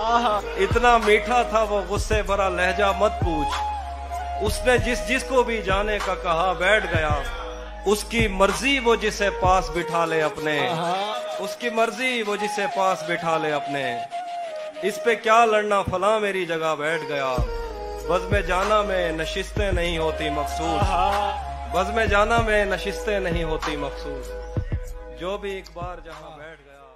इतना मीठा था वो गुस्से भरा लहजा मत पूछ। उसने जिस जिसको भी जाने का कहा बैठ गया। उसकी मर्ज़ी वो जिसे पास बिठा ले अपने। उसकी मर्ज़ी वो जिसे पास बिठा ले अपने। इस पे क्या लड़ना फला मेरी जगह बैठ गया। बज में जाना में नशिस्तें नहीं होती मखसूस। बज में जाना में नशिस्तें नहीं होती मखसूस। जो भी एक बार जहाँ बैठ गया।